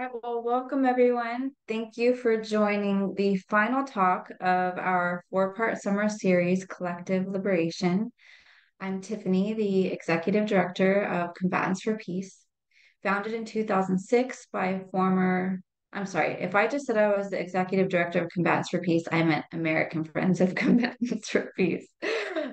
right, well, welcome everyone. Thank you for joining the final talk of our four-part summer series, Collective Liberation. I'm Tiffany, the Executive Director of Combatants for Peace, founded in 2006 by former, I'm sorry, if I just said I was the Executive Director of Combatants for Peace, I meant American Friends of Combatants for Peace.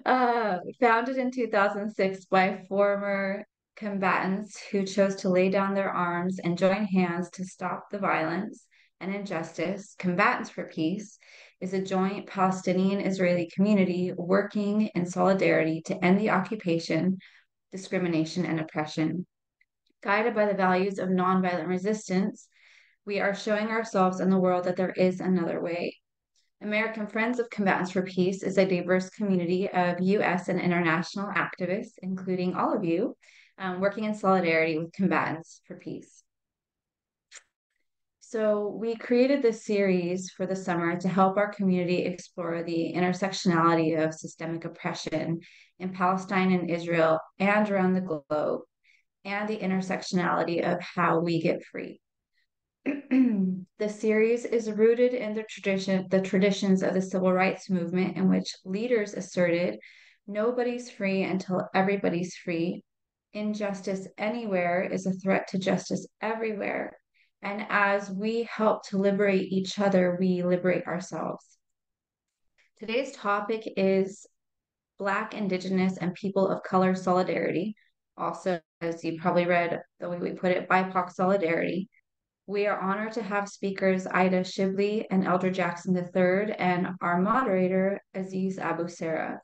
Uh, founded in 2006 by former combatants who chose to lay down their arms and join hands to stop the violence and injustice, Combatants for Peace, is a joint Palestinian Israeli community working in solidarity to end the occupation, discrimination, and oppression. Guided by the values of nonviolent resistance, we are showing ourselves and the world that there is another way. American Friends of Combatants for Peace is a diverse community of U.S. and international activists, including all of you, um, working in solidarity with combatants for peace. So, we created this series for the summer to help our community explore the intersectionality of systemic oppression in Palestine and Israel and around the globe, and the intersectionality of how we get free. the series is rooted in the tradition, the traditions of the civil rights movement, in which leaders asserted nobody's free until everybody's free, injustice anywhere is a threat to justice everywhere. And as we help to liberate each other, we liberate ourselves. Today's topic is Black, Indigenous, and people of color solidarity. Also, as you probably read the way we put it, BIPOC solidarity. We are honored to have speakers Ida Shibli and Eldra Jackson III and our moderator, Aziz Abu Sarah.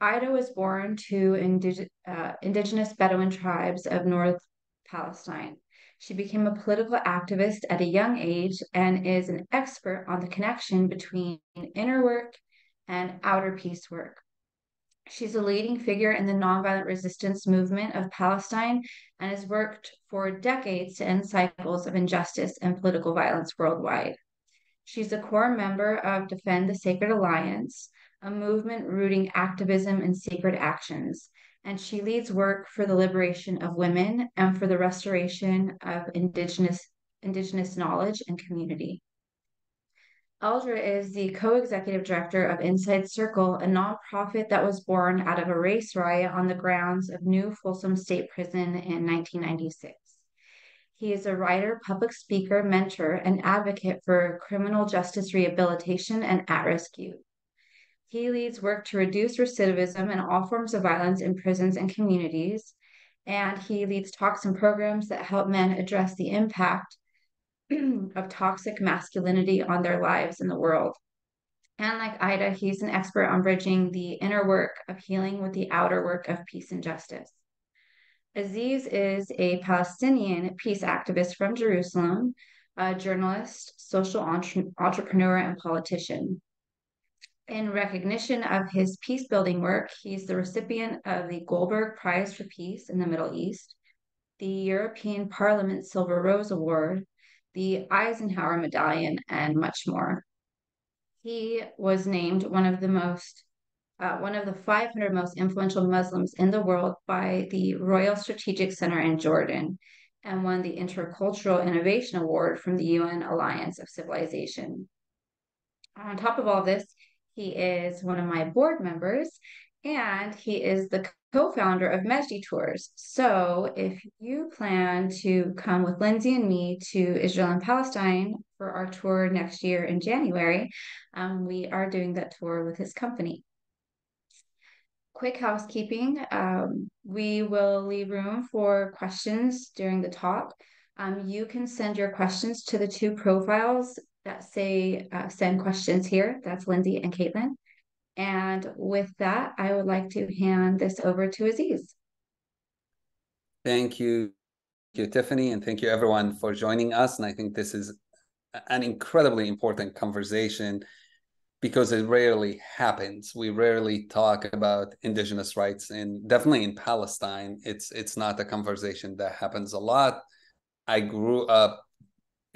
Ida was born to indig uh, indigenous Bedouin tribes of North Palestine. She became a political activist at a young age and is an expert on the connection between inner work and outer peace work. She's a leading figure in the nonviolent resistance movement of Palestine and has worked for decades to end cycles of injustice and political violence worldwide. She's a core member of Defend the Sacred Alliance, a movement rooting activism and sacred actions, and she leads work for the liberation of women and for the restoration of indigenous indigenous knowledge and community. Eldra is the co-executive director of Inside Circle, a nonprofit that was born out of a race riot on the grounds of New Folsom State Prison in 1996. He is a writer, public speaker, mentor, and advocate for criminal justice rehabilitation and at-risk youth. He leads work to reduce recidivism and all forms of violence in prisons and communities. And he leads talks and programs that help men address the impact of toxic masculinity on their lives in the world. And like Ida, he's an expert on bridging the inner work of healing with the outer work of peace and justice. Aziz is a Palestinian peace activist from Jerusalem, a journalist, social entre- entrepreneur, and politician. In recognition of his peace building work, he's the recipient of the Goldberg Prize for Peace in the Middle East, the European Parliament Silver Rose Award, the Eisenhower Medallion, and much more. He was named one of the most uh, one of the 500 most influential Muslims in the world by the Royal Strategic Center in Jordan and won the Intercultural Innovation Award from the UN Alliance of Civilization. On top of all this, he is one of my board members and he is the co-founder of Mejdi Tours. So if you plan to come with Lindsay and me to Israel and Palestine for our tour next year in January, um, we are doing that tour with his company. Quick housekeeping. Um, we will leave room for questions during the talk. Um, you can send your questions to the two profiles that say uh, send questions here. That's Lindsay and Caitlin. And with that, I would like to hand this over to Aziz. Thank you. Thank you, Tiffany, and thank you everyone for joining us. And I think this is an incredibly important conversation because it rarely happens. We rarely talk about indigenous rights, and definitely in Palestine, it's it's not a conversation that happens a lot. I grew up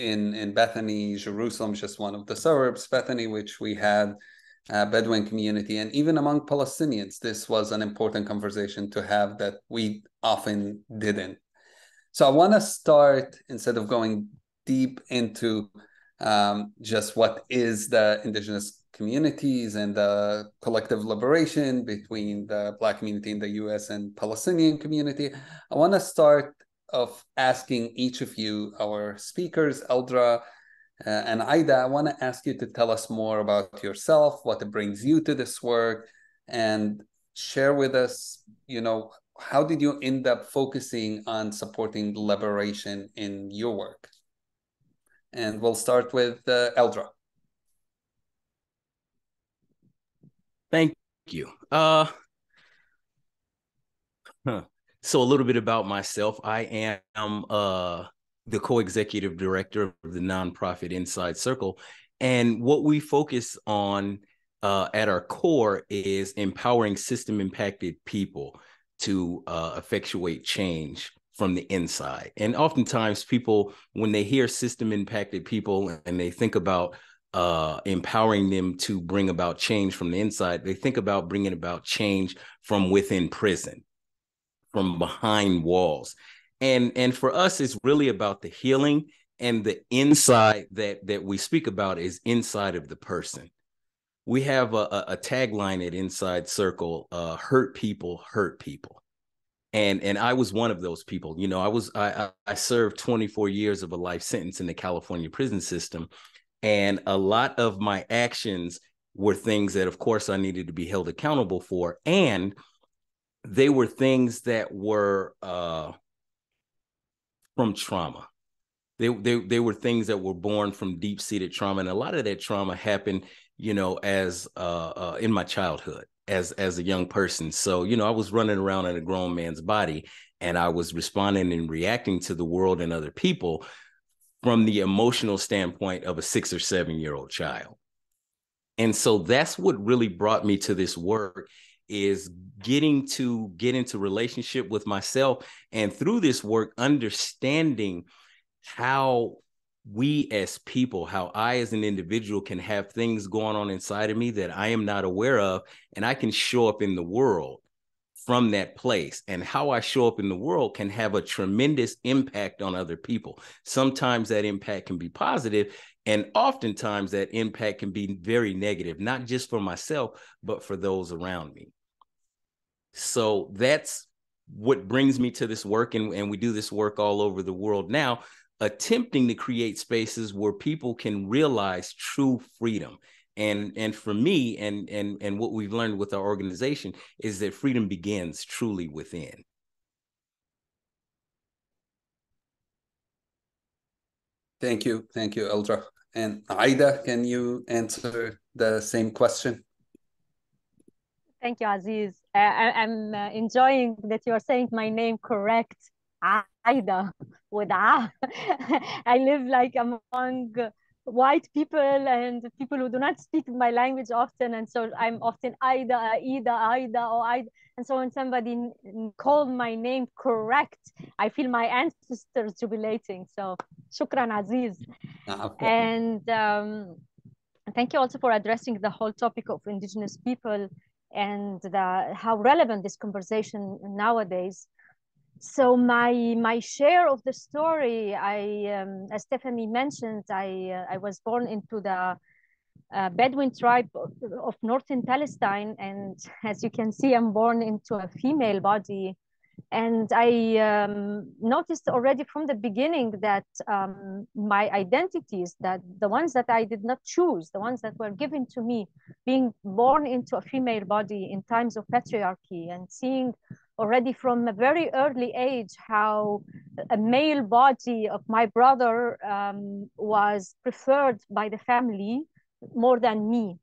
in in Bethany, Jerusalem, just one of the suburbs, Bethany, which we had a Bedouin community, and even among Palestinians, this was an important conversation to have that we often didn't. So I want to start instead of going deep into um, just what is the indigenous communities and the collective liberation between the Black community in the US and Palestinian community. I want to start of asking each of you, our speakers, Eldra uh, and Aida, I want to ask you to tell us more about yourself, what brings you to this work, and share with us, you know, how did you end up focusing on supporting liberation in your work? And we'll start with uh, Eldra. Thank you. Uh, huh. So a little bit about myself. I am uh, the co-executive director of the nonprofit Inside Circle, and what we focus on uh, at our core is empowering system-impacted people to uh, effectuate change from the inside. And oftentimes, people, when they hear system impacted people and they think about uh, empowering them to bring about change from the inside, they think about bringing about change from within prison, from behind walls. And, and for us, it's really about the healing and the inside that, that we speak about is inside of the person. We have a, a tagline at Inside Circle uh, hurt people, hurt people and and I was one of those people. You know, I was I I served 24 years of a life sentence in the California prison system, and a lot of my actions were things that, of course, I needed to be held accountable for, and they were things that were uh, from trauma. They, they they were things that were born from deep seated trauma, and a lot of that trauma happened, you know, as uh, uh, in my childhood as as a young person. So, you know, I was running around in a grown man's body and I was responding and reacting to the world and other people from the emotional standpoint of a 6 or 7 year old child. And so that's what really brought me to this work is getting to get into relationship with myself and through this work understanding how we as people, how I as an individual can have things going on inside of me that I am not aware of, and I can show up in the world from that place. And how I show up in the world can have a tremendous impact on other people. Sometimes that impact can be positive, and oftentimes that impact can be very negative, not just for myself, but for those around me. So that's what brings me to this work, and, and we do this work all over the world now attempting to create spaces where people can realize true freedom. And and for me and and and what we've learned with our organization is that freedom begins truly within. Thank you. Thank you eldra. And aida can you answer the same question? Thank you aziz uh, I, am uh, enjoying that you are saying my name correct Aida with A. I live like among white people and people who do not speak my language often. And so I'm often Aida, Aida, Aida, or Aida. And so when somebody called my name correct, I feel my ancestors jubilating. So shukran Aziz. Ah, and um, thank you also for addressing the whole topic of indigenous people and the, how relevant this conversation nowadays. So my my share of the story i um, as stephanie mentioned i uh, i was born into the uh, bedouin tribe of, of, northern palestine. And as you can see i'm born into a female body and i um, noticed already from the beginning that um, my identities that the ones that i did not choose the ones that were given to me being born into a female body in times of patriarchy and seeing already from a very early age how a male body of my brother um, was preferred by the family more than me.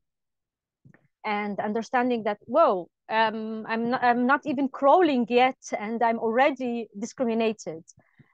And understanding that whoa um, I'm, not, I'm not even crawling yet and i'm already discriminated.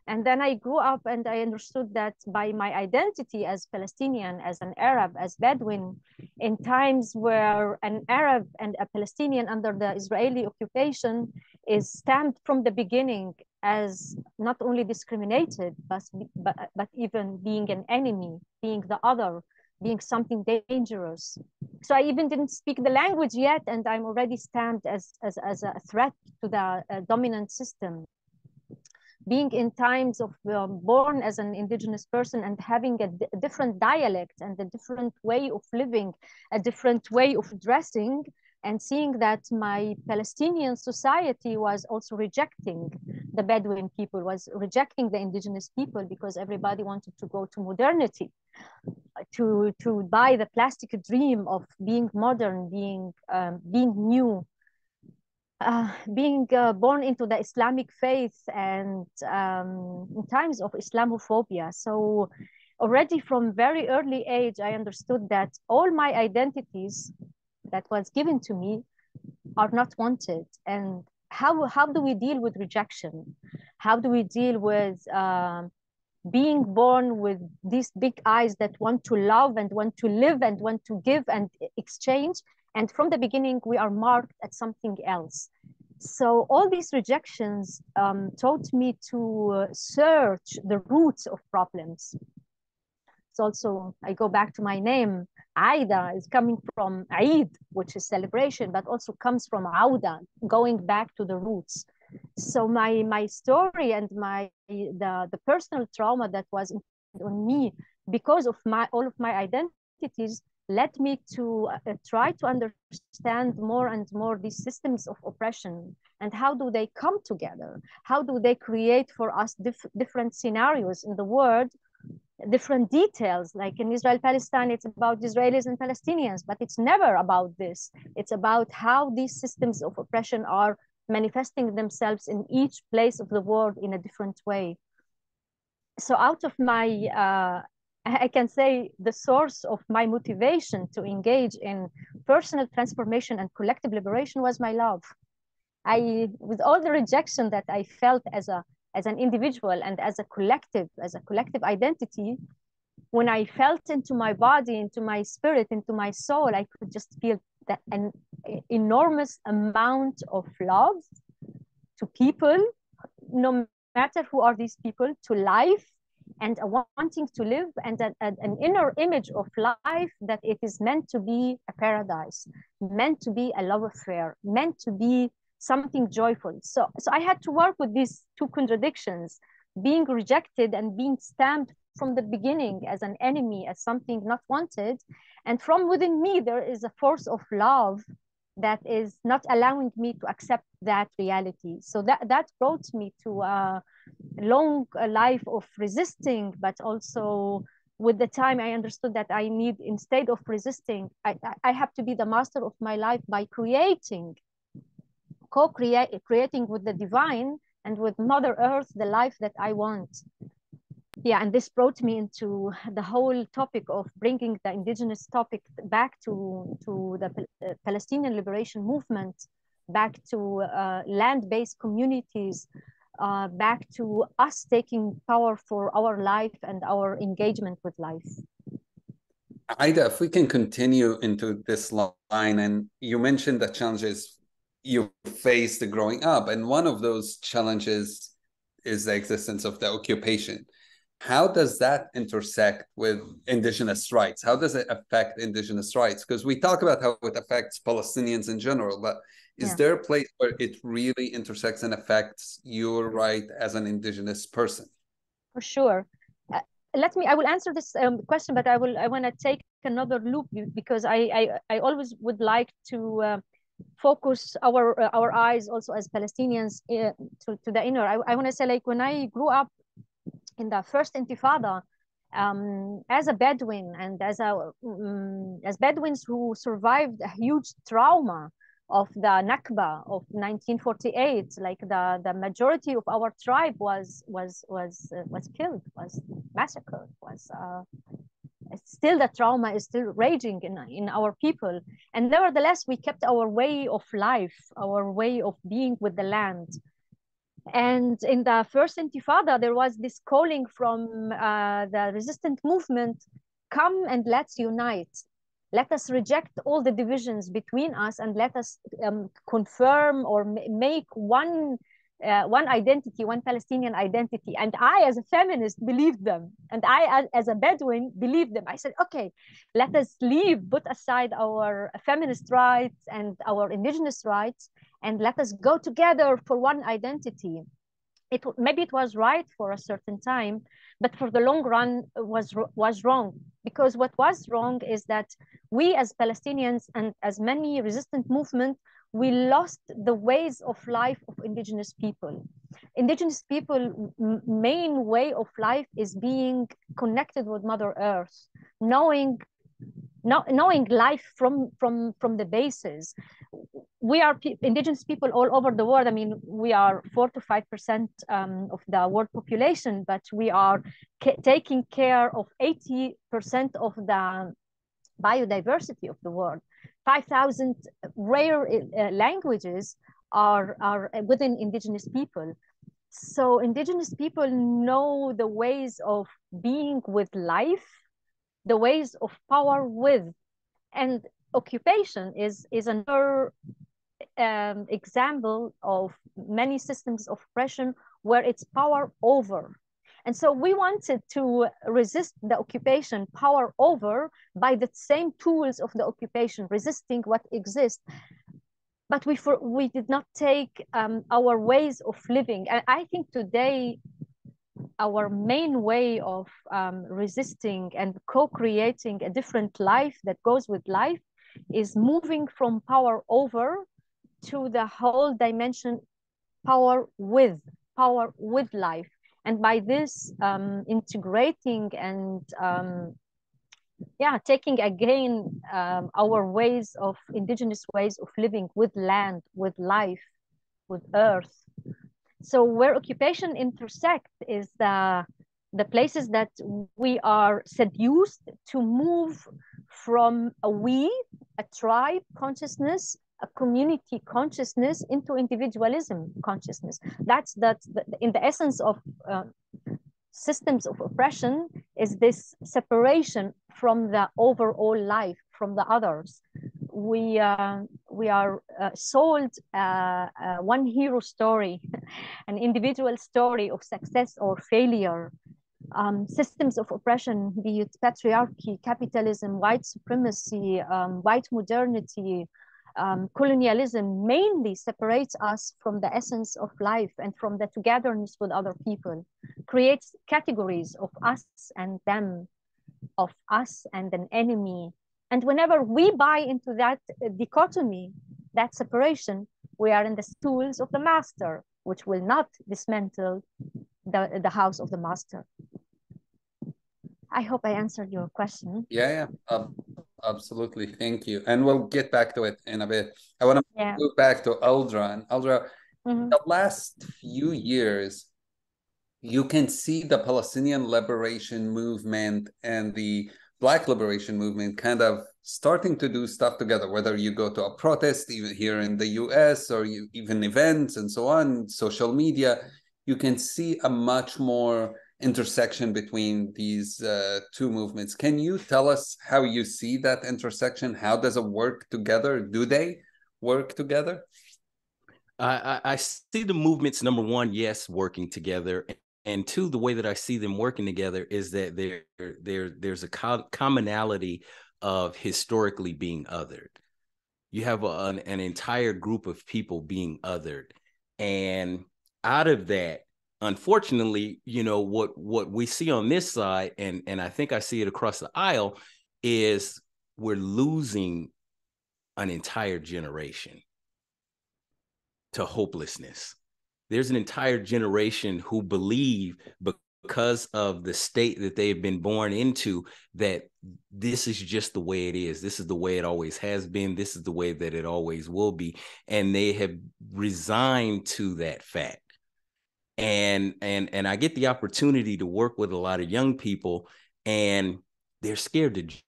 And then I grew up and I understood that by my identity as Palestinian, as an Arab, as Bedouin, in times where an Arab and a Palestinian under the Israeli occupation is stamped from the beginning as not only discriminated, but, but, but even being an enemy, being the other, being something dangerous. So I even didn't speak the language yet, and I'm already stamped as, as, as a threat to the uh, dominant system being in times of um, born as an indigenous person and having a, different dialect and a different way of living, a different way of dressing, and seeing that my Palestinian society was also rejecting the Bedouin people, was rejecting the indigenous people because everybody wanted to go to modernity, to, to buy the plastic dream of being modern, being, um, being new, uh, being uh, born into the Islamic faith and um, in times of Islamophobia. So already from very early age, I understood that all my identities that was given to me are not wanted. And how how do we deal with rejection? How do we deal with um, being born with these big eyes that want to love and want to live and want to give and exchange? And from the beginning we are marked at something else. So all these rejections um, taught me to uh, search the roots of problems. It's also i go back to my name Aida is coming from Eid, which is celebration, but also comes from Auda, going back to the roots. So my my story and my the the personal trauma that was on me because of my all of my identities led me to uh, try to understand more and more these systems of oppression and how do they come together how do they create for us dif- different scenarios in the world different details. Like in israel palestine it's about israelis and palestinians but it's never about this. It's about how these systems of oppression are manifesting themselves in each place of the world in a different way. So out of my uh, i can say the source of my motivation to engage in personal transformation and collective liberation was my love. I with all the rejection that i felt as a as an individual and as a collective, as a collective identity, when I felt into my body, into my spirit, into my soul, I could just feel that an enormous amount of love to people, no matter who are these people, to life and wanting to live and a, a, an inner image of life that it is meant to be a paradise, meant to be a love affair, meant to be something joyful. So, so I had to work with these two contradictions, being rejected and being stamped from the beginning as an enemy, as something not wanted. And from within me, there is a force of love that is not allowing me to accept that reality. So that, that brought me to a long life of resisting, but also with the time I understood that I need, instead of resisting, I, I have to be the master of my life by creating co-creating with the divine and with Mother Earth the life that I want. Yeah, and this brought me into the whole topic of bringing the indigenous topic back to, to the uh, Palestinian liberation movement, back to uh, land-based communities, uh, back to us taking power for our life and our engagement with life. Ida, if we can continue into this line, and you mentioned the challenges you faced growing up. And one of those challenges is the existence of the occupation. How does that intersect with indigenous rights? How does it affect indigenous rights? Because we talk about how it affects Palestinians in general, but is yeah. there a place where it really intersects and affects your right as an indigenous person? For sure. Uh, let me. I will answer this um, question, but I will. I want to take another loop because I, I I always would like to. Uh, focus our uh, our eyes also as Palestinians uh, to, to the inner. I, I want to say like when I grew up in the first Intifada, um, as a Bedouin and as a um, as Bedouins who survived a huge trauma of the Nakba of 1948, like the, the majority of our tribe was was was uh, was killed, was massacred, was uh, still the trauma is still raging in, in our people. And nevertheless we kept our way of life our way of being with the land. And in the first intifada there was this calling from uh, the resistant movement come and let's unite. Let us reject all the divisions between us and let us um, confirm or make one uh, one identity, one Palestinian identity. And I, as a feminist, believed them. And I, as, a Bedouin, believed them. I said, okay, let us leave, put aside our feminist rights and our indigenous rights, and let us go together for one identity. it maybe it was right for a certain time but for the long run was was wrong because what was wrong is that we as palestinians and as many resistant movement we lost the ways of life of indigenous people. Indigenous people main way of life is being connected with mother earth knowing knowing life from from from the bases. We are indigenous people all over the world. I mean we are 4 to 5 percent um, of the world population but we are taking care of 80 percent of the biodiversity of the world 5000 rare uh, languages are are within indigenous people. So indigenous people know the ways of being with life the ways of power with and occupation is is another um, example of many systems of oppression where it's power over and so we wanted to resist the occupation power over by the same tools of the occupation resisting what exists. But we for, we did not take um, our ways of living. And i think today our main way of um, resisting and co-creating a different life that goes with life is moving from power over to the whole dimension power with power with life and by this um, integrating and um, yeah taking again um, our ways of indigenous ways of living with land with life with earth. So where occupation intersect is the the places that we are seduced to move from a we, a tribe consciousness, a community consciousness into individualism consciousness. That's that in the essence of uh, systems of oppression is this separation from the overall life, from the others. We uh, we are uh, sold uh, uh, one hero story, an individual story of success or failure, um, systems of oppression, be it patriarchy, capitalism, white supremacy, um, white modernity, um, colonialism mainly separates us from the essence of life and from the togetherness with other people, creates categories of us and them, of us and an enemy. And whenever we buy into that dichotomy, that separation, we are in the stools of the master, which will not dismantle the, the house of the master. I hope I answered your question. Yeah, yeah, um, absolutely. Thank you. And we'll get back to it in a bit. I want to yeah. go back to Aldra. And Aldra, mm-hmm. the last few years, you can see the Palestinian liberation movement and the Black liberation movement kind of starting to do stuff together, whether you go to a protest, even here in the US, or you, even events and so on, social media, you can see a much more intersection between these uh, two movements. Can you tell us how you see that intersection? How does it work together? Do they work together? I, I see the movements, number one, yes, working together. And two, the way that I see them working together is that there, there, there's a commonality of historically being othered. You have a, an, an entire group of people being othered. And out of that, unfortunately, you know what what we see on this side, and and I think I see it across the aisle, is we're losing an entire generation to hopelessness. There's an entire generation who believe because of the state that they've been born into that this is just the way it is. This is the way it always has been. This is the way that it always will be. And they have resigned to that fact and and and I get the opportunity to work with a lot of young people and they're scared to dream.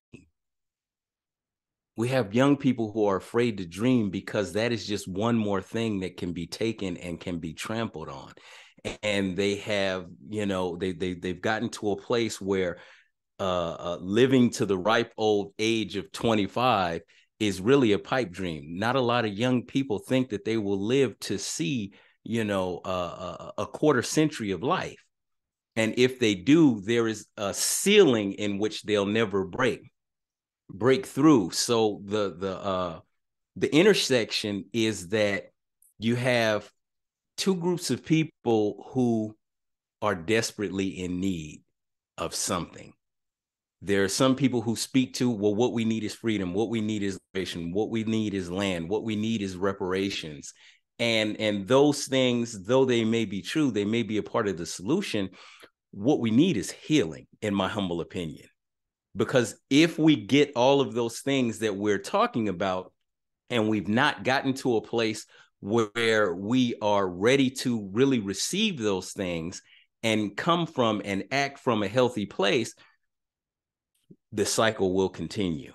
We have young people who are afraid to dream because that is just one more thing that can be taken and can be trampled on. And they have, you know, they they they've gotten to a place where uh, uh, living to the ripe old age of 25 is really a pipe dream. Not a lot of young people think that they will live to see you know, uh, a quarter century of life. And if they do, there is a ceiling in which they'll never break, break through. So the the uh, the intersection is that you have two groups of people who are desperately in need of something. There are some people who speak to, well, what we need is freedom, what we need is liberation, what we need is land, what we need is reparations. And and those things, though they may be true, they may be a part of the solution. What we need is healing, in my humble opinion. Because if we get all of those things that we're talking about, and we've not gotten to a place where we are ready to really receive those things and come from and act from a healthy place, the cycle will continue.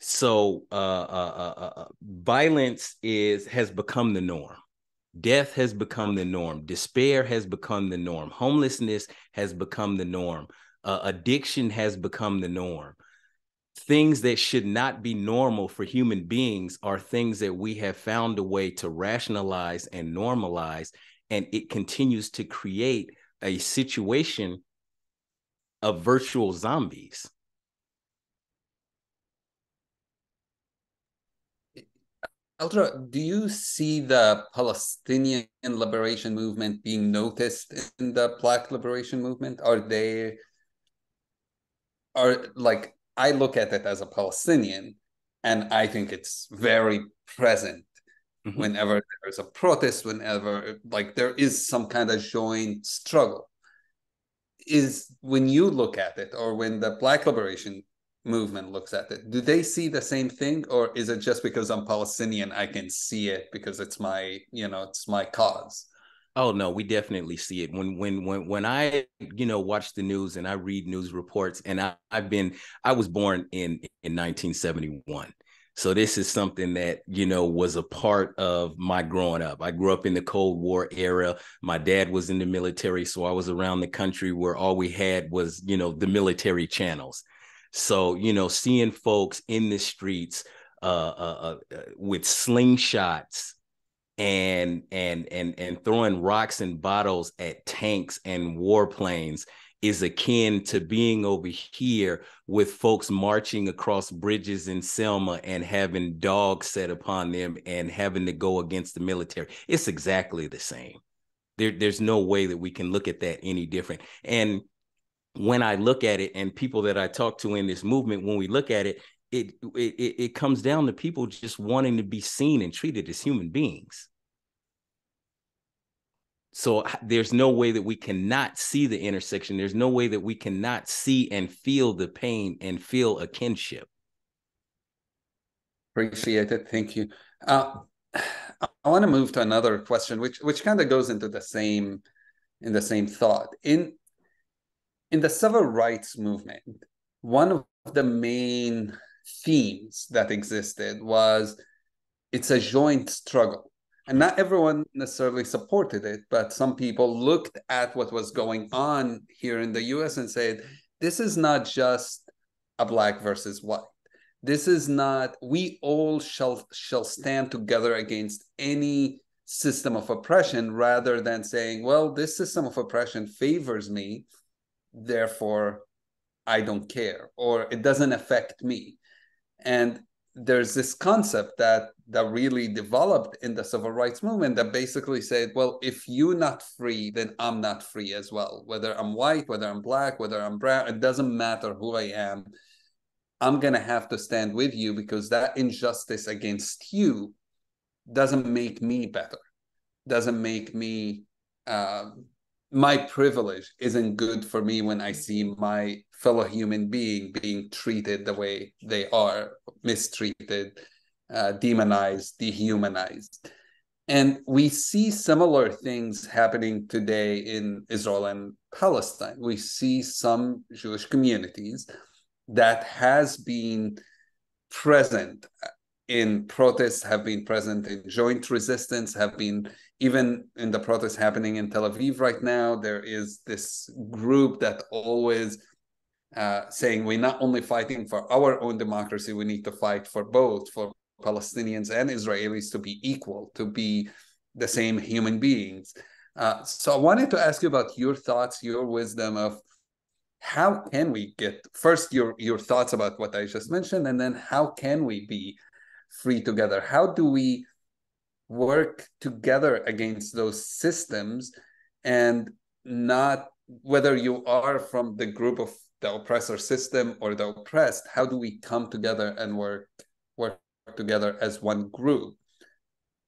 So uh, uh, uh, uh, violence is has become the norm. Death has become the norm. Despair has become the norm. Homelessness has become the norm. Uh, addiction has become the norm. Things that should not be normal for human beings are things that we have found a way to rationalize and normalize and it continues to create a situation of virtual zombies. Eldra, do you see the Palestinian liberation movement being noticed in the Black liberation movement? Are they, are like, I look at it as a Palestinian and I think it's very present mm-hmm. whenever there's a protest, whenever like there is some kind of joint struggle. Is when you look at it, or when the Black Liberation movement looks at it, do they see the same thing, or is it just because I'm Palestinian I can see it because it's my, you know, it's my cause? Oh no, we definitely see it. When when when when I you know watch the news and I read news reports, and I, I've been I was born in in 1971. So this is something that, you know, was a part of my growing up. I grew up in the Cold War era. My dad was in the military, so I was around the country where all we had was, you know, the military channels. So, you know, seeing folks in the streets uh, uh, uh, with slingshots and and and and throwing rocks and bottles at tanks and warplanes is akin to being over here with folks marching across bridges in Selma and having dogs set upon them and having to go against the military. It's exactly the same. There, there's no way that we can look at that any different. And when I look at it, and people that I talk to in this movement, when we look at it, it it it comes down to people just wanting to be seen and treated as human beings. So there's no way that we cannot see the intersection. There's no way that we cannot see and feel the pain and feel a kinship. Appreciate it. Thank you. Uh, i want to move to another question which which kind of goes into the same in the same thought. In in the civil rights movement one of the main themes that existed was it's a joint struggle. And not everyone necessarily supported it but some people looked at what was going on here in the US and said this is not just a black versus white. This is not we all shall shall stand together against any system of oppression rather than saying well this system of oppression favors me therefore i don't care or it doesn't affect me and there's this concept that that really developed in the civil rights movement that basically said, well, if you're not free, then I'm not free as well. Whether I'm white, whether I'm black, whether I'm brown, it doesn't matter who I am. I'm gonna have to stand with you because that injustice against you doesn't make me better, doesn't make me uh, my privilege isn't good for me when I see my fellow human being being treated the way they are, mistreated, uh, demonized, dehumanized. And we see similar things happening today in Israel and Palestine. We see some Jewish communities that has been present in protests, have been present in joint resistance, have been even in the protests happening in Tel Aviv right now. There is this group that always uh, saying we're not only fighting for our own democracy, we need to fight for both, for Palestinians and Israelis to be equal, to be the same human beings. Uh, so I wanted to ask you about your thoughts, your wisdom of how can we get first your your thoughts about what I just mentioned, and then how can we be free together? How do we work together against those systems and not whether you are from the group of the oppressor system or the oppressed how do we come together and work work together as one group?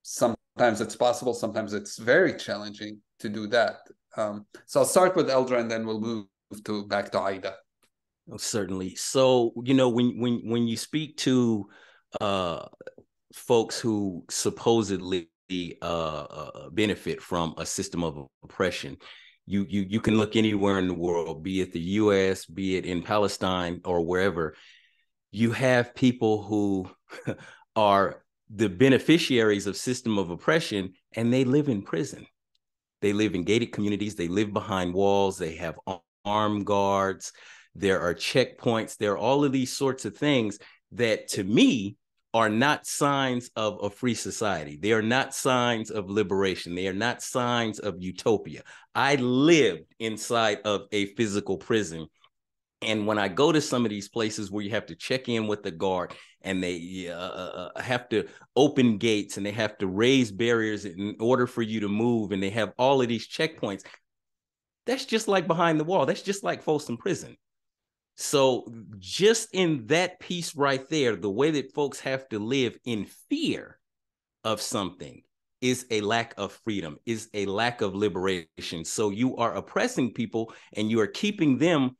Sometimes it's possible sometimes it's very challenging to do that. Um, so i'll start with eldra and then we'll move to back to aida. Oh, certainly. So you know when when when you speak to uh folks who supposedly uh, uh, benefit from a system of oppression you you you can look anywhere in the world, be it the U.S., be it in Palestine or wherever. You have people who are the beneficiaries of system of oppression, and they live in prison. They live in gated communities. They live behind walls. They have armed guards. There are checkpoints. There are all of these sorts of things that, to me, are not signs of a free society. They are not signs of liberation. They are not signs of utopia. I lived inside of a physical prison. And when I go to some of these places where you have to check in with the guard and they uh, uh, uh, have to open gates and they have to raise barriers in order for you to move, and they have all of these checkpoints, that's just like behind the wall. That's just like Folsom Prison. So, just in that piece right there, the way that folks have to live in fear of something is a lack of freedom, is a lack of liberation. So, you are oppressing people and you are keeping them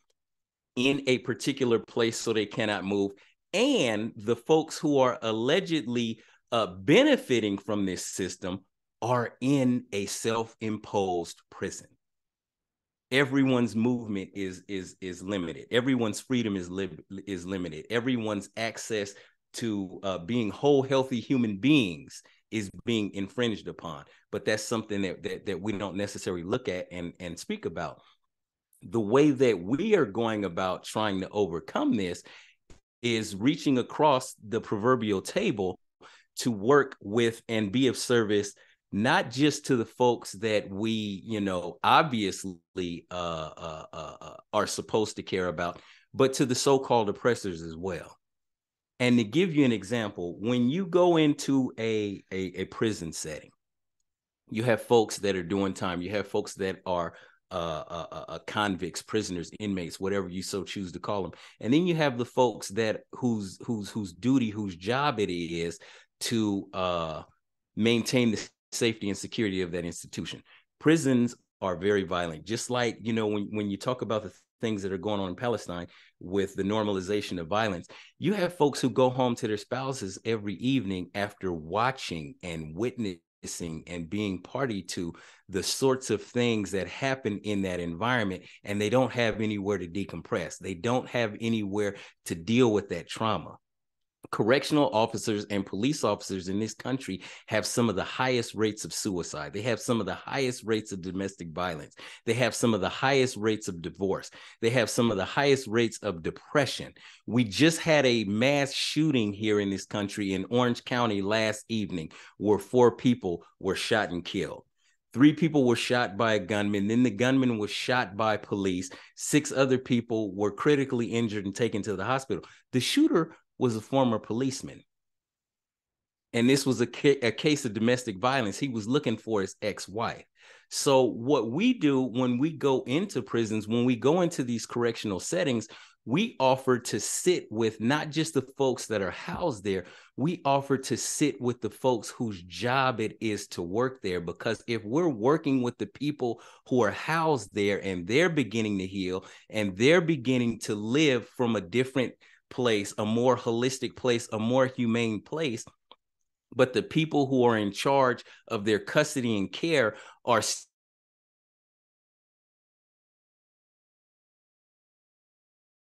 in a particular place so they cannot move. And the folks who are allegedly uh, benefiting from this system are in a self imposed prison everyone's movement is is is limited. Everyone's freedom is li- is limited. Everyone's access to uh, being whole healthy human beings is being infringed upon. But that's something that, that that we don't necessarily look at and and speak about. The way that we are going about trying to overcome this is reaching across the proverbial table to work with and be of service not just to the folks that we, you know, obviously uh, uh, uh, uh, are supposed to care about, but to the so-called oppressors as well. And to give you an example, when you go into a, a, a prison setting, you have folks that are doing time. You have folks that are uh, uh, convicts, prisoners, inmates, whatever you so choose to call them, and then you have the folks that whose whose whose duty, whose job it is to maintain the safety and security of that institution. Prisons are very violent, just like you know when when you talk about the things that are going on in Palestine with the normalization of violence. You have folks who go home to their spouses every evening after watching and witnessing and being party to the sorts of things that happen in that environment, and they don't have anywhere to decompress. They don't have anywhere to deal with that trauma correctional officers and police officers in this country have some of the highest rates of suicide. They have some of the highest rates of domestic violence. They have some of the highest rates of divorce. They have some of the highest rates of depression. We just had a mass shooting here in this country in Orange County last evening where four people were shot and killed. Three people were shot by a gunman. Then the gunman was shot by police. Six other people were critically injured and taken to the hospital. The shooter was a former policeman. And this was a, ca- a case of domestic violence. He was looking for his ex wife. So, what we do when we go into prisons, when we go into these correctional settings, we offer to sit with not just the folks that are housed there, we offer to sit with the folks whose job it is to work there. Because if we're working with the people who are housed there and they're beginning to heal and they're beginning to live from a different place, a more holistic place, a more humane place. But the people who are in charge of their custody and care are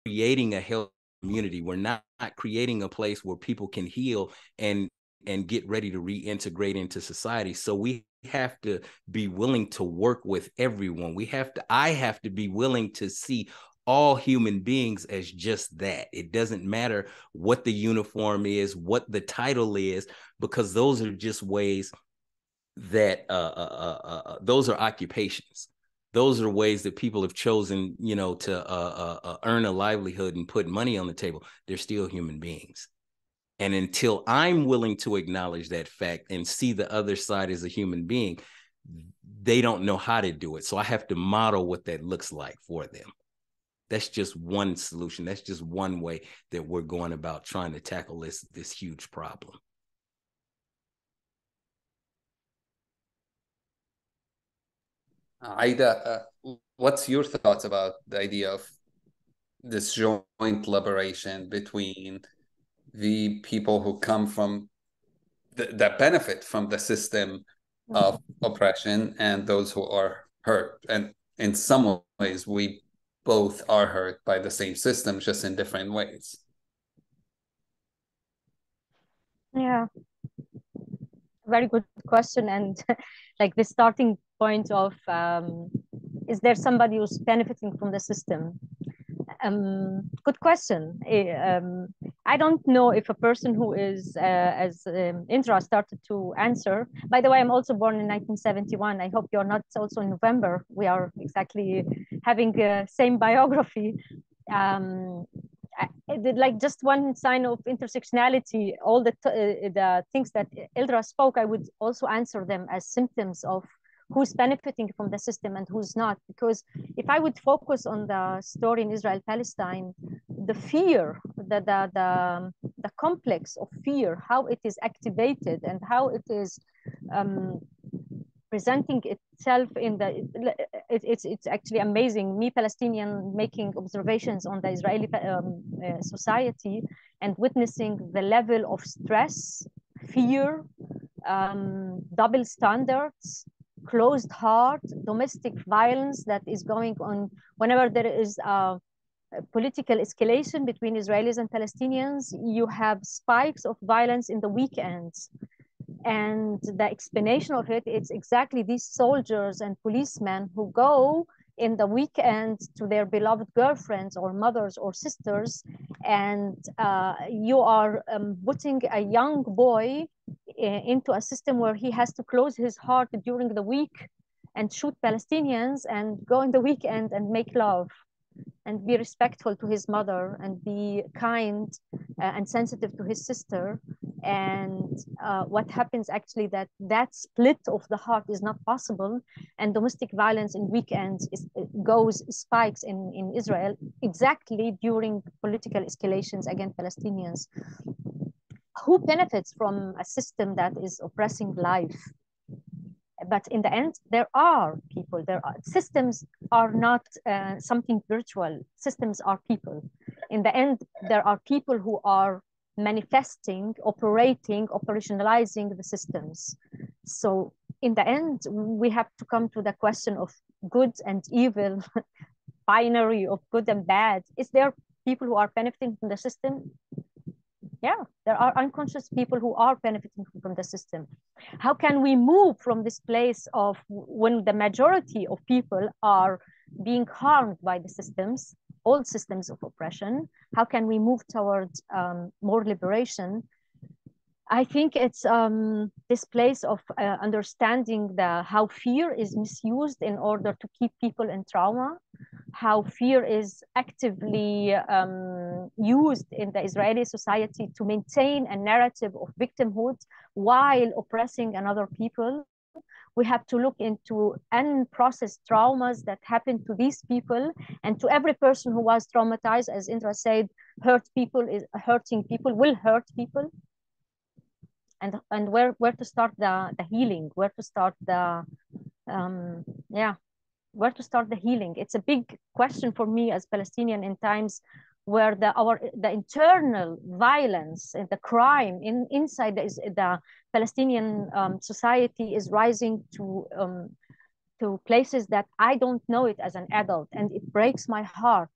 creating a health community. We're not, not creating a place where people can heal and and get ready to reintegrate into society. So we have to be willing to work with everyone. We have to I have to be willing to see all human beings as just that. It doesn't matter what the uniform is, what the title is, because those are just ways that uh, uh, uh, uh, uh those are occupations. Those are ways that people have chosen, you know, to uh, earn a livelihood and put money on the table. They're still human beings. And until I'm willing to acknowledge that fact and see the other side as a human being, they don't know how to do it. So I have to model what that looks like for them. That's just one solution. That's just one way that we're going about trying to tackle this this huge problem. Aida, uh, what's your thoughts about the idea of this joint liberation between the people who come from the, that benefit from the system of oppression and those who are hurt and in some ways we both are hurt by the same system just in different ways. Yeah. Very good question and like the starting point of um, is there somebody who's benefiting from the system um, good question. Um, I don't know if a person who is, uh, as um, Eldra started to answer. By the way, I'm also born in 1971. I hope you're not also in November. We are exactly having the same biography. Um, I did like just one sign of intersectionality. All the uh, the things that Eldra spoke, I would also answer them as symptoms of who's benefiting from the system and who's not. Because if I would focus on the story in Israel Palestine, the fear, the, the, the, the complex of fear, how it is activated and how it is um, presenting itself in the it, it's it's actually amazing me palestinian making observations on the israeli um, uh, society and witnessing the level of stress fear um, double standards closed heart, domestic violence that is going on whenever there is a, political escalation between Israelis and Palestinians, you have spikes of violence in the weekends. And the explanation of it, it's exactly these soldiers and policemen who go in the weekend to their beloved girlfriends or mothers or sisters and uh, you are um, putting a young boy into a system where he has to close his heart during the week and shoot Palestinians and go in the weekend and make love and be respectful to his mother and be kind uh, and sensitive to his sister. And uh, what happens actually that that split of the heart is not possible and domestic violence in weekends is, goes spikes in, in israel exactly during political escalations against palestinians who benefits from a system that is oppressing life? But in the end there are people there are systems are not uh, something virtual. Systems are people. In the end there are people who are manifesting operating operationalizing the systems. So in the end we have to come to the question of good and evil binary of good and bad. Is there people who are benefiting from the system yeah there are unconscious people who are benefiting from the system. How can we move from this place of when the majority of people are being harmed by the systems all systems of oppression how can we move towards um, more liberation? I think it's um, this place of uh, understanding the how fear is misused in order to keep people in trauma, how fear is actively um, used in the Israeli society to maintain a narrative of victimhood while oppressing another people. We have to look into unprocessed traumas that happen to these people and to every person who was traumatized, as Eldra said, hurt people is hurting people will hurt people and and where where to start the the healing where to start the um yeah where to start the healing. It's a big question for me as palestinian in times where the our the internal violence and the crime in inside the, the palestinian um, society is rising to um, to places that i don't know it as an adult. And it breaks my heart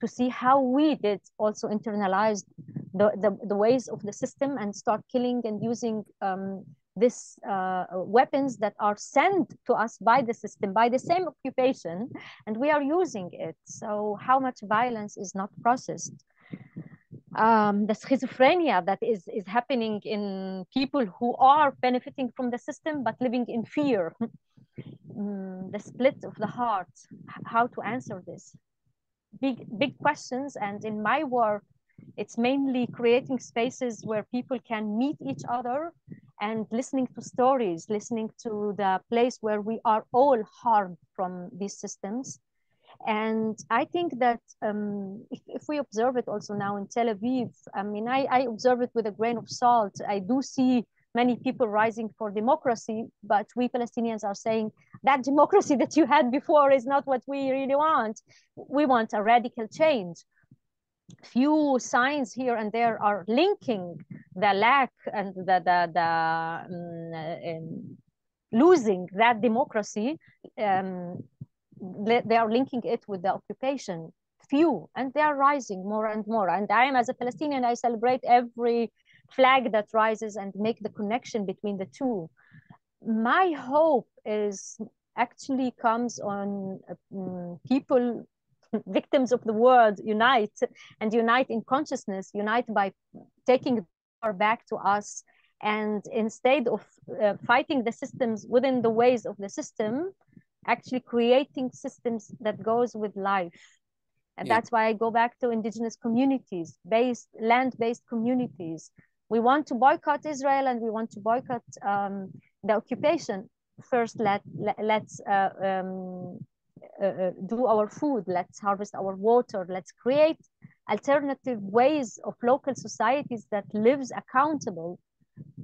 to see how we did also internalize the, the, the ways of the system and start killing and using um, this uh, weapons that are sent to us by the system, by the same occupation, and we are using it. So how much violence is not processed? Um, the schizophrenia that is, is happening in people who are benefiting from the system but living in fear. Mm, the split of the heart, how to answer this? Big, big questions. And in my work, It's mainly creating spaces where people can meet each other and listening to stories, listening to the place where we are all harmed from these systems. And I think that um, if, if, we observe it also now in Tel Aviv, I mean, I, I observe it with a grain of salt. I do see many people rising for democracy, but we Palestinians are saying that democracy that you had before is not what we really want. We want a radical change. Few signs here and there are linking the lack and the, the, the um, um, losing that democracy. Um, they are linking it with the occupation. Few, and they are rising more and more. And I am, as a Palestinian, I celebrate every flag that rises and make the connection between the two. My hope is actually comes on um, people, victims of the world, unite and unite in consciousness, unite by taking our back to us. And instead of uh, fighting the systems within the ways of the system, actually creating systems that goes with life. And yeah. that's why I go back to indigenous communities, based land-based communities, we want to boycott Israel and we want to boycott um, the occupation. First, let, let us uh, um, uh, uh, do our food. Let's harvest our water. Let's create alternative ways of local societies that lives accountable.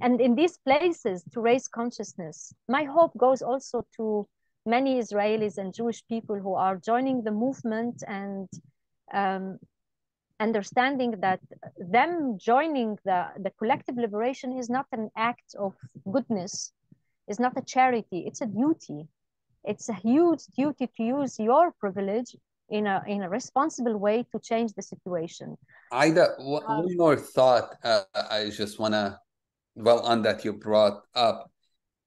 And in these places to raise consciousness. My hope goes also to many Israelis and Jewish people who are joining the movement and um, understanding that them joining the, the collective liberation is not an act of goodness, is not a charity, it's a duty. It's a huge duty to use your privilege in a, in a responsible way to change the situation. Ida, one, um, more thought uh, I just want to, well, on that you brought up.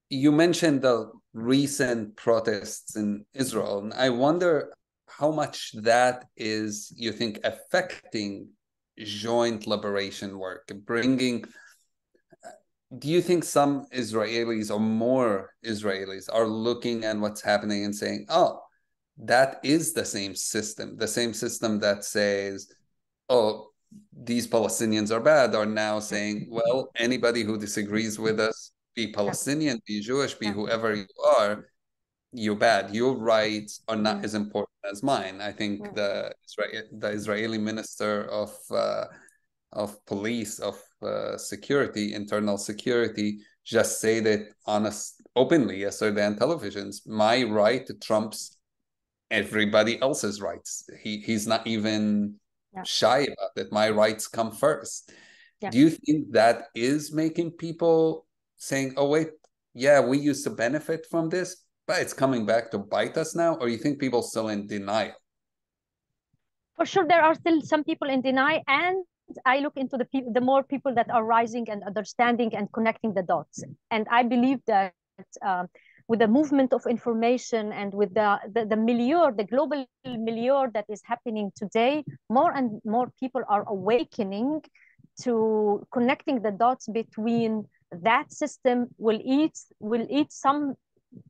You mentioned the recent protests in Israel, and I wonder how much that is you think affecting joint liberation work bringing do you think some israelis or more israelis are looking at what's happening and saying oh that is the same system the same system that says oh these palestinians are bad are now saying well anybody who disagrees with us be palestinian be jewish be whoever you are you're bad. Your rights are not as important as mine. I think the Israel, the Israeli minister of uh, of police of uh, security, internal security, just said it honest openly yesterday on televisions. My right trumps everybody else's rights. He he's not even yeah. shy about it. My rights come first. Yeah. Do you think that is making people saying, "Oh wait, yeah, we used to benefit from this, but it's coming back to bite us now, or you think people still in denial? For sure, there are still some people in denial, and I look into the people, the more people that are rising and understanding and connecting the dots, and I believe that. Um, with the movement of information and with the, the, the milieu, the global milieu that is happening today, more and more people are awakening to connecting the dots between that system will eat will eat some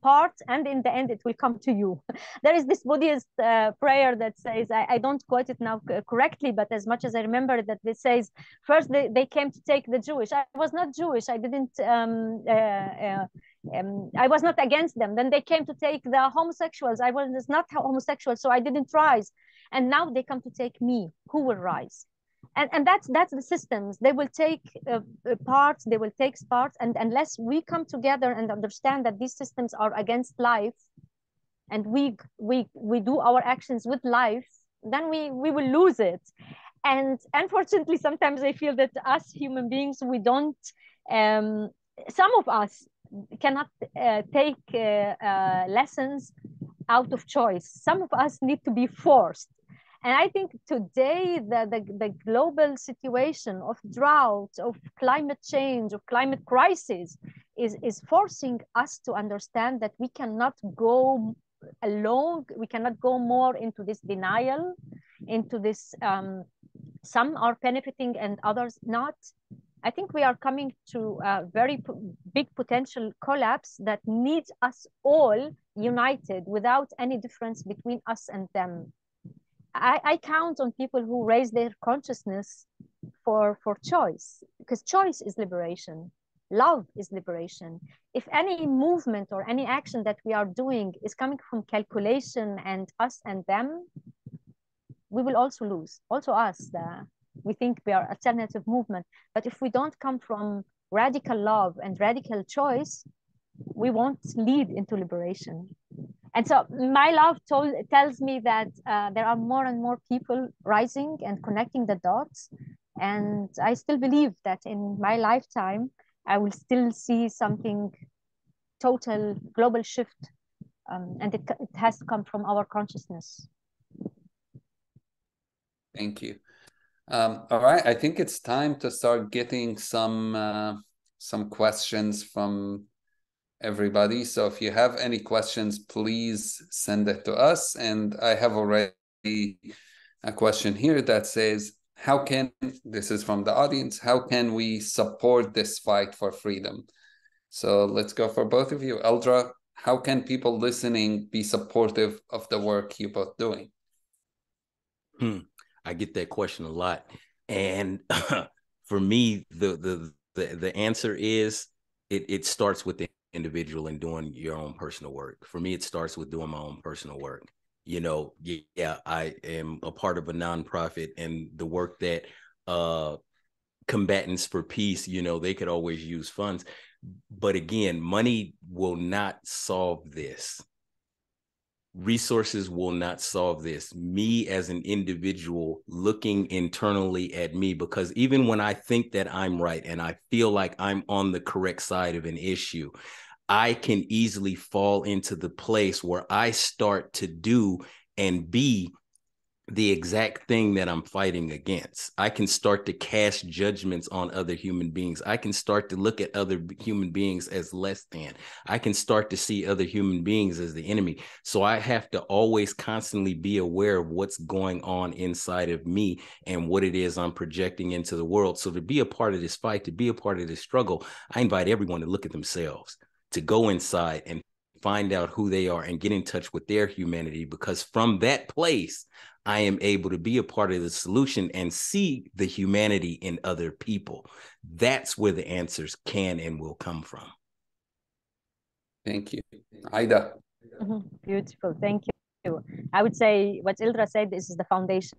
part and in the end it will come to you there is this buddhist uh, prayer that says I, I, don't quote it now correctly but as much as i remember that it says first they, they came to take the jewish i was not jewish i didn't um, uh, uh, um, I was not against them. Then they came to take the homosexuals. I was not homosexual, so I didn't rise. And now they come to take me. Who will rise? And and that's that's the systems. They will take uh, uh, parts they will take parts and unless we come together and understand that these systems are against life and we we we do our actions with life then we we will lose it. And unfortunately sometimes i feel that us human beings we don't um, some of us cannot uh, take uh, uh lessons out of choice. Some of us need to be forced and I think today the, the, the, global situation of drought, of climate change, of climate crisis is, is forcing us to understand that we cannot go alone, we cannot go more into this denial, into this, um, some are benefiting and others not. I think we are coming to a very big potential collapse that needs us all united without any difference between us and them. I, I count on people who raise their consciousness for for choice because choice is liberation. Love is liberation. If any movement or any action that we are doing is coming from calculation and us and them we will also lose. Also us we think we are alternative movement. But if we don't come from radical love and radical choice we won't lead into liberation and so my love told, tells me that uh, there are more and more people rising and connecting the dots. And i still believe that in my lifetime i will still see something total global shift um, and it, it has to come from our consciousness. Thank you. Um, all right i think it's time to start getting some uh, some questions from everybody. So if you have any questions please send it to us. And i have already a question here that says how can this is from the audience how can we support this fight for freedom? So let's go for both of you. Eldra how can people listening be supportive of the work you're both doing? Hmm. i get that question a lot. And for me the the the, the answer is it, it starts with the individual and doing your own personal work. For me it starts with doing my own personal work. You know yeah i am a part of a nonprofit and the work that uh combatants for peace you know they could always use funds. But again money will not solve this. Resources will not solve this. Me as an individual looking internally at me because even when i think that i'm right and i feel like i'm on the correct side of an issue I can easily fall into the place where I start to do and be the exact thing that I'm fighting against. I can start to cast judgments on other human beings. I can start to look at other human beings as less than. I can start to see other human beings as the enemy. So I have to always constantly be aware of what's going on inside of me and what it is I'm projecting into the world. So to be a part of this fight, to be a part of this struggle, I invite everyone to look at themselves to go inside and find out who they are and get in touch with their humanity because from that place I am able to be a part of the solution and see the humanity in other people. That's where the answers can and will come from. Thank you. Aida. Mm-hmm. Beautiful. Thank you. I would say what Eldra said, this is the foundation.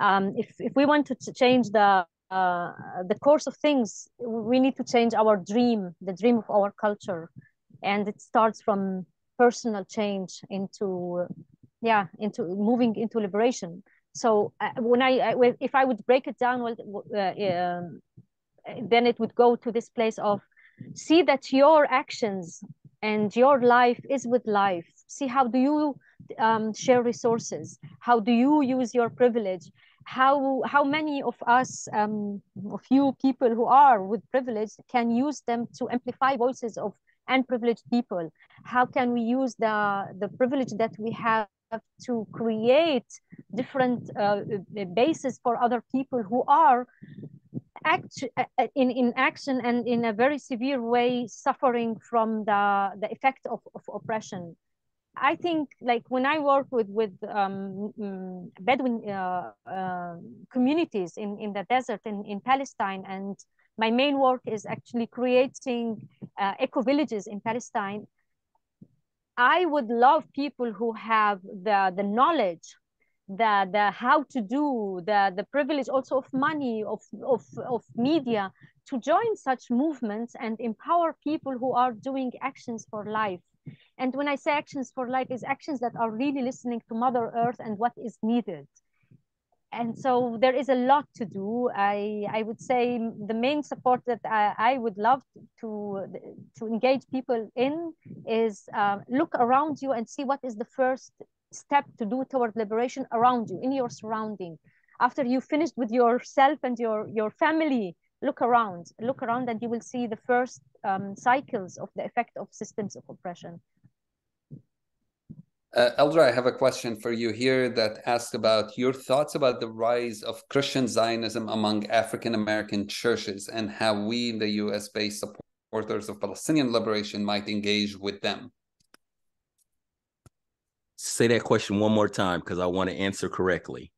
Um, if, if we want to change the uh, the course of things, we need to change our dream, the dream of our culture. And it starts from personal change into, yeah, into moving into liberation. So uh, when I, I, if I would break it down, well, uh, um, then it would go to this place of see that your actions and your life is with life. See how do you um, share resources? How do you use your privilege? How how many of us um, of you people who are with privilege can use them to amplify voices of unprivileged people? How can we use the the privilege that we have to create different uh, bases for other people who are act uh, in, in action and in a very severe way suffering from the, the effect of, of oppression I think like when I work with with um, Bedouin uh, uh, communities in, in the desert in, in Palestine, and my main work is actually creating uh, eco villages in Palestine. I would love people who have the the knowledge, the the how to do, the the privilege also of money, of of of media to join such movements and empower people who are doing actions for life and when I say actions for life, is actions that are really listening to Mother Earth and what is needed. And so there is a lot to do. I, I would say the main support that I, I would love to, to engage people in is uh, look around you and see what is the first step to do toward liberation around you, in your surrounding. After you finished with yourself and your, your family, look around, look around and you will see the first um, cycles of the effect of systems of oppression. Uh, Eldra, I have a question for you here that asks about your thoughts about the rise of Christian Zionism among African American churches and how we, in the US based supporters of Palestinian liberation, might engage with them. Say that question one more time because I want to answer correctly.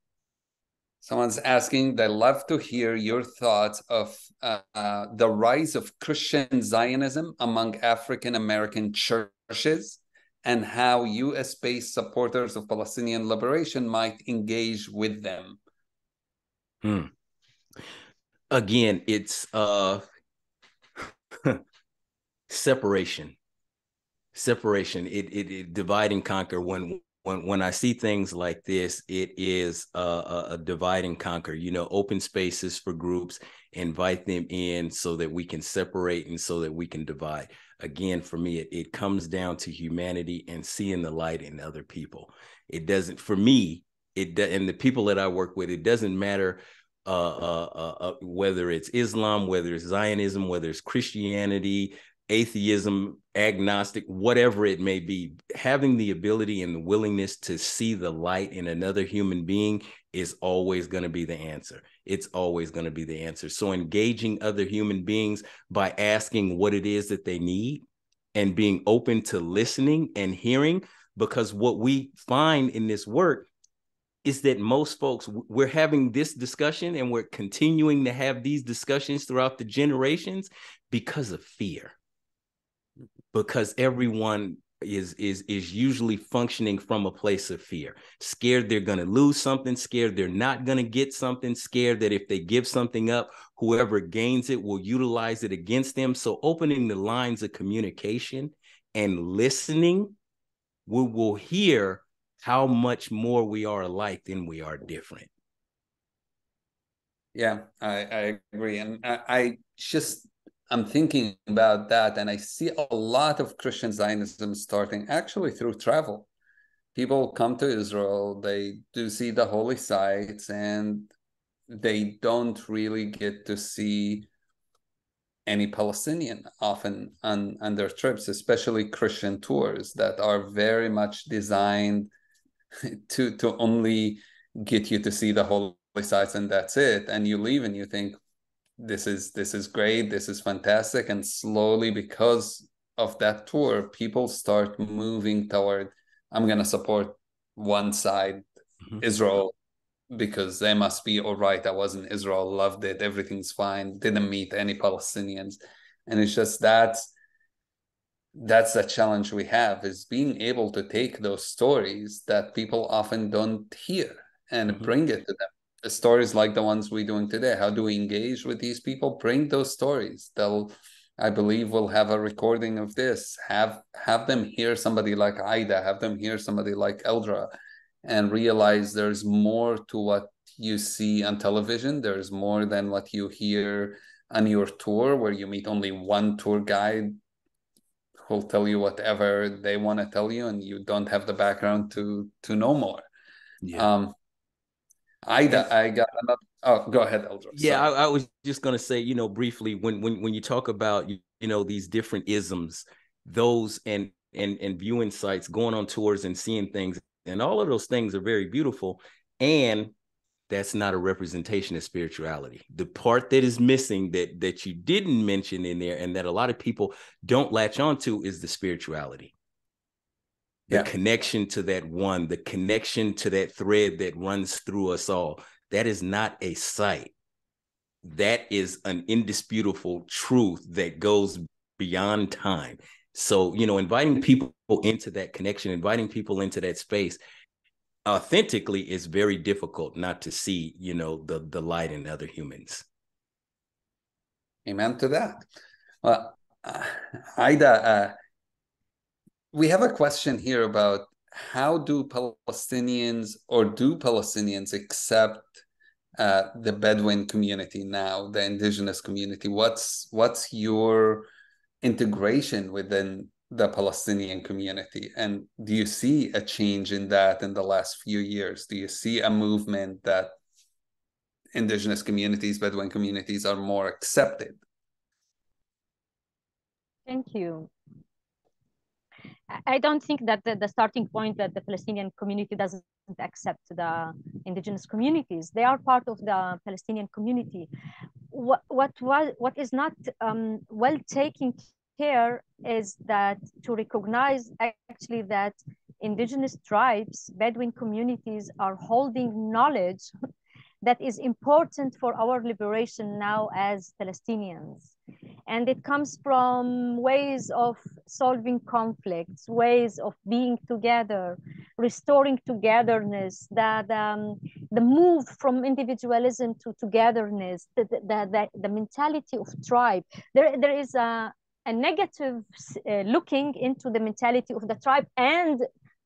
Someone's asking, they love to hear your thoughts of uh, uh, the rise of Christian Zionism among African American churches and how US based supporters of Palestinian liberation might engage with them. Hmm. Again, it's uh, separation. Separation. It, it, it divide and conquer. When when when I see things like this, it is a, a, divide and conquer. You know, open spaces for groups, invite them in so that we can separate and so that we can divide. Again, for me, it, it comes down to humanity and seeing the light in other people. It doesn't, for me, it and the people that I work with, it doesn't matter uh, uh, uh, uh whether it's Islam, whether it's Zionism, whether it's Christianity, atheism, agnostic, whatever it may be, having the ability and the willingness to see the light in another human being is always going to be the answer. It's always going to be the answer. So, engaging other human beings by asking what it is that they need and being open to listening and hearing, because what we find in this work is that most folks we're having this discussion and we're continuing to have these discussions throughout the generations because of fear because everyone is is is usually functioning from a place of fear. Scared they're going to lose something scared they're not going to get something scared that if they give something up whoever gains it will utilize it against them. So opening the lines of communication and listening we will hear how much more we are alike than we are different. Yeah i i agree. And i, I just I'm thinking about that, and I see a lot of Christian Zionism starting actually through travel. People come to Israel, they do see the holy sites, and they don't really get to see any Palestinian often on, on their trips, especially Christian tours that are very much designed to to only get you to see the holy sites and that's it. And you leave and you think, this is this is great this is fantastic and slowly because of that tour people start moving toward i'm going to support one side mm-hmm. israel because they must be all right i was in israel loved it everything's fine didn't meet any palestinians and it's just that's that's the challenge we have is being able to take those stories that people often don't hear and mm-hmm. bring it to them stories like the ones we're doing today. How do we engage with these people? Bring those stories. They'll i believe we'll have a recording of this. Have have them hear somebody like Ida. have them hear somebody like eldra and realize there's more to what you see on television. There's more than what you hear on your tour where you meet only one tour guide who'll tell you whatever they want to tell you and you don't have the background to to know more. Yeah. um I got, I got another. Oh, go ahead, Eldra. Yeah, I, I, was just gonna say, you know, briefly when when when you talk about you, you know these different isms, those and and and viewing sites, going on tours and seeing things, and all of those things are very beautiful, and that's not a representation of spirituality. The part that is missing that that you didn't mention in there, and that a lot of people don't latch onto, is the spirituality the yeah. connection to that one, the connection to that thread that runs through us all. That is not a site. That is an indisputable truth that goes beyond time. So, you know, inviting people into that connection, inviting people into that space authentically is very difficult not to see, you know, the the light in other humans. Amen to that. Well, uh, Aida, uh, we have a question here about how do Palestinians or do Palestinians accept uh, the Bedouin community now, the indigenous community? What's what's your integration within the Palestinian community? And do you see a change in that in the last few years? Do you see a movement that indigenous communities, Bedouin communities are more accepted? Thank you. I don't think that the, the, starting point that the Palestinian community doesn't accept the indigenous communities. They are part of the Palestinian community. What what was what is not um, well taken care is that to recognize actually that indigenous tribes, Bedouin communities are holding knowledge that is important for our liberation now as Palestinians. And it comes from ways of solving conflicts, ways of being together, restoring togetherness, that um, the move from individualism to togetherness, the, the, the, the mentality of tribe. There, there is a, a negative uh, looking into the mentality of the tribe and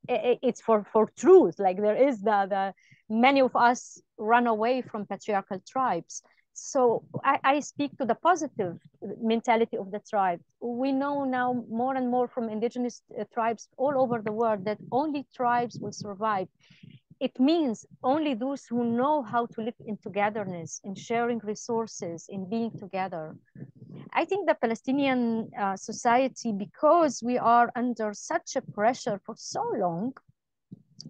it's for for truth like there is the the many of us run away from patriarchal tribes so I, I, speak to the positive mentality of the tribe. We know now more and more from indigenous uh, tribes all over the world that only tribes will survive. It means only those who know how to live in togetherness, in sharing resources, in being together. I think the Palestinian uh, society, because we are under such a pressure for so long,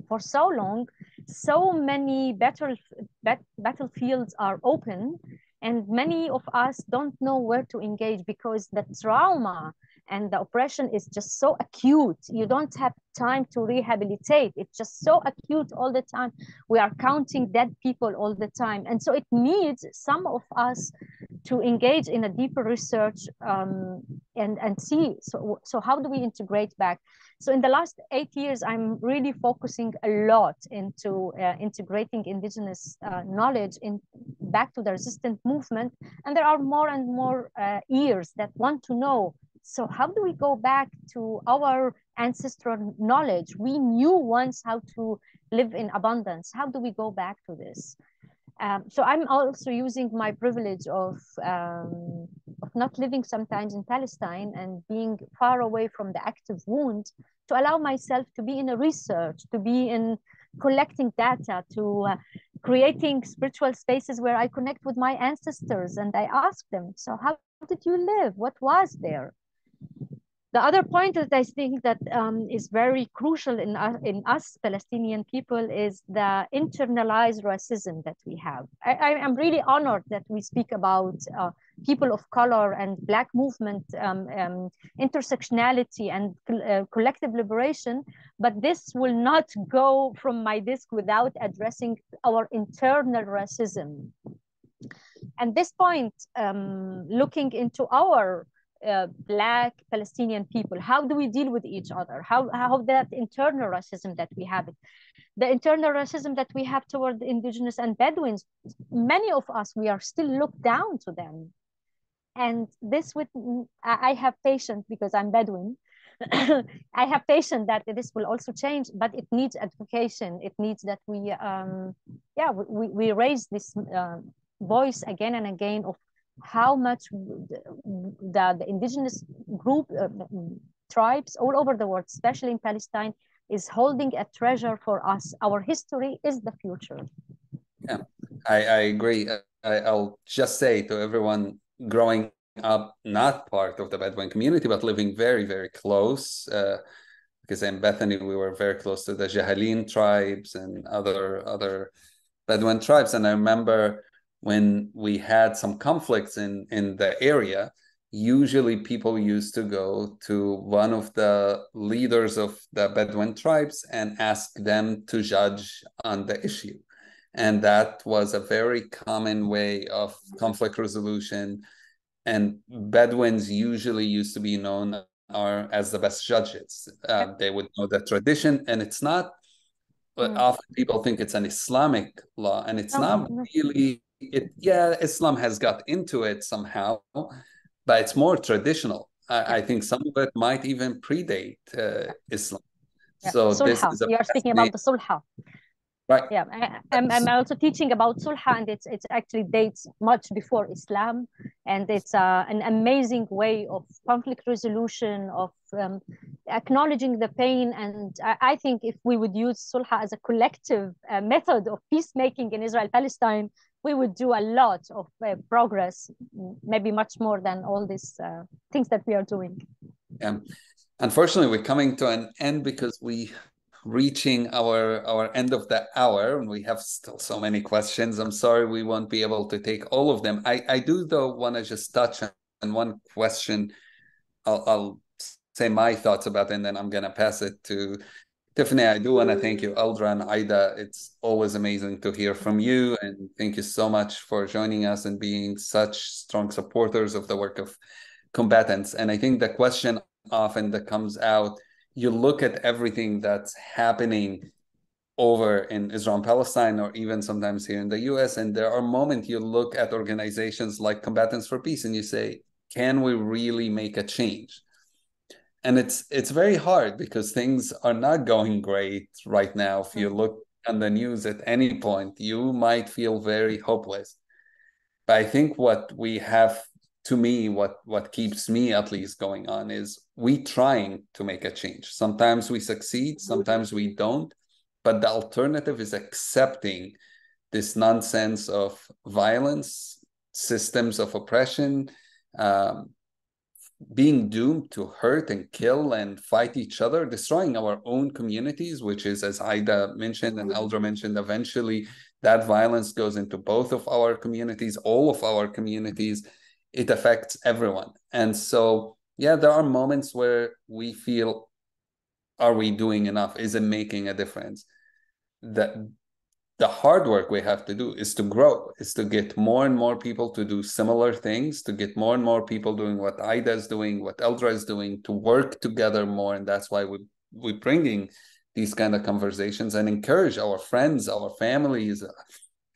for so long, so many battle, bat, battlefields are open and many of us don't know where to engage because the trauma and the oppression is just so acute. You don't have time to rehabilitate. It's just so acute all the time. We are counting dead people all the time. And so it needs some of us to engage in a deeper research um, and and see so so how do we integrate back? So in the last eight years i'm really focusing a lot into uh, integrating indigenous uh, knowledge in back to the resistant movement. And there are more and more uh, ears that want to know so how do we go back to our ancestral knowledge? We knew once how to live in abundance. How do we go back to this? Um, so I'm also using my privilege of, um, of not living sometimes in Palestine and being far away from the active wound to allow myself to be in a research, to be in collecting data, to uh, creating spiritual spaces where I connect with my ancestors and I ask them, so how did you live? What was there? The other point that I think that um, is very crucial in, uh, in us Palestinian people is the internalized racism that we have. I, am really honored that we speak about uh, people of color and Black movement um, um, intersectionality and uh, collective liberation, but this will not go from my disc without addressing our internal racism. And this point, um, looking into our uh, black palestinian people how do we deal with each other? How how that internal racism that we have the internal racism that we have toward indigenous and bedouins many of us we are still looked down to them. And this with i have patience because i'm bedouin. I have patience that this will also change but it needs education. It needs that we um yeah we, we raise this uh, voice again and again of how much the, the indigenous group uh, tribes all over the world, especially in Palestine, is holding a treasure for us. Our history is the future. Yeah, I, I agree. I, I'll just say to everyone growing up not part of the Bedouin community, but living very, very close. Uh, because in Bethany we were very close to the Jahalin tribes and other other Bedouin tribes. And I remember when we had some conflicts in in the area usually people used to go to one of the leaders of the bedouin tribes and ask them to judge on the issue. And that was a very common way of conflict resolution. And bedouins usually used to be known are as the best judges. Uh, they would know the tradition and it's not but mm. often people think it's an islamic law and it's not really it yeah islam has got into it somehow but it's more traditional i, I think some of it might even predate uh, islam yeah. so sulha. this is you are speaking about the sulha right yeah I, am I'm also teaching about sulha and it's it's actually dates much before islam and it's uh, an amazing way of conflict resolution of um, acknowledging the pain and I, I, think if we would use sulha as a collective uh, method of peacemaking in israel palestine we would do a lot of uh, progress, maybe much more than all these uh, things that we are doing. Yeah, unfortunately, we're coming to an end because we reaching our our end of the hour and we have still so many questions. I'm sorry we won't be able to take all of them. I i do though want to just touch on one question. I'll, I'll say my thoughts about it and then i'm going to pass it to Tiffany, I do want to thank you, Eldra and Ida. It's always amazing to hear from you. And thank you so much for joining us and being such strong supporters of the work of combatants. And I think the question often that comes out, you look at everything that's happening over in Israel and Palestine, or even sometimes here in the US, and there are moments you look at organizations like Combatants for Peace and you say, can we really make a change? And it's it's very hard because things are not going great right now if you mm-hmm. look on the news at any point you might feel very hopeless but i think what we have to me what what keeps me at least going on is we trying to make a change sometimes we succeed mm-hmm. sometimes we don't but the alternative is accepting this nonsense of violence systems of oppression um, being doomed to hurt and kill and fight each other, destroying our own communities, which is, as Ida mentioned and Eldra mentioned, eventually that violence goes into both of our communities, all of our communities. It affects everyone. And so, yeah, there are moments where we feel, are we doing enough? Is it making a difference? That the hard work we have to do is to grow is to get more and more people to do similar things to get more and more people doing what ida is doing what eldra is doing to work together more. And that's why we we're bringing these kind of conversations and encourage our friends our families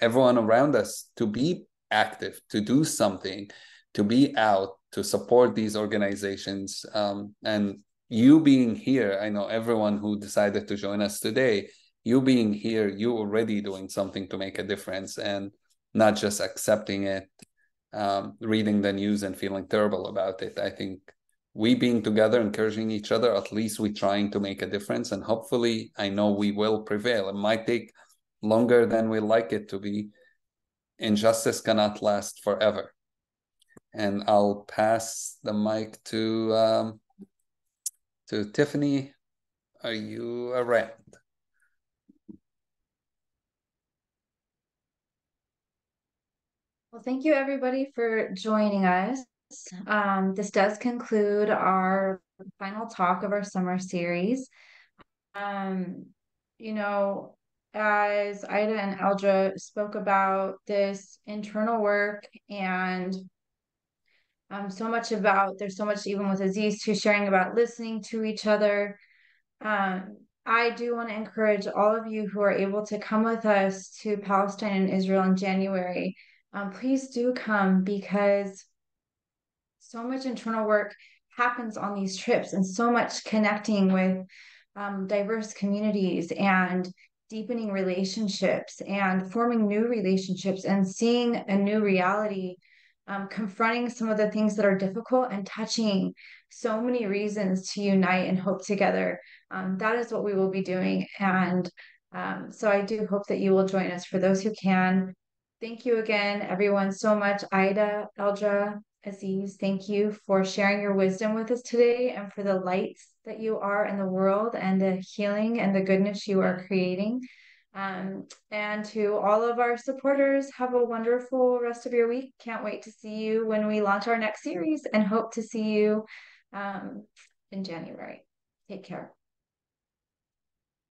everyone around us to be active to do something to be out to support these organizations. Um, and you being here i know everyone who decided to join us today you being here, you already doing something to make a difference and not just accepting it, um, reading the news and feeling terrible about it. I think we being together, encouraging each other, at least we trying to make a difference. And hopefully, I know we will prevail. It might take longer than we like it to be. Injustice cannot last forever. And I'll pass the mic to um, to Tiffany. Are you around? Well, thank you everybody for joining us. Um, this does conclude our final talk of our summer series. Um, you know, as Ida and Eldra spoke about this internal work and um, so much about, there's so much even with Aziz too, sharing about listening to each other. Um, I do want to encourage all of you who are able to come with us to Palestine and Israel in January um, please do come because so much internal work happens on these trips and so much connecting with um, diverse communities and deepening relationships and forming new relationships and seeing a new reality um, confronting some of the things that are difficult and touching so many reasons to unite and hope together. Um, that is what we will be doing and um, so i do hope that you will join us for those who can Thank you again, everyone, so much. Ida, Eldra, Aziz, thank you for sharing your wisdom with us today and for the lights that you are in the world and the healing and the goodness you are creating. Um, and to all of our supporters, have a wonderful rest of your week. Can't wait to see you when we launch our next series and hope to see you um, in January. Take care.